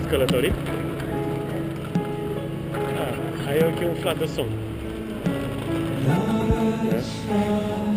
ați călătorit? Ah, ai ochii umflat de somn. Da?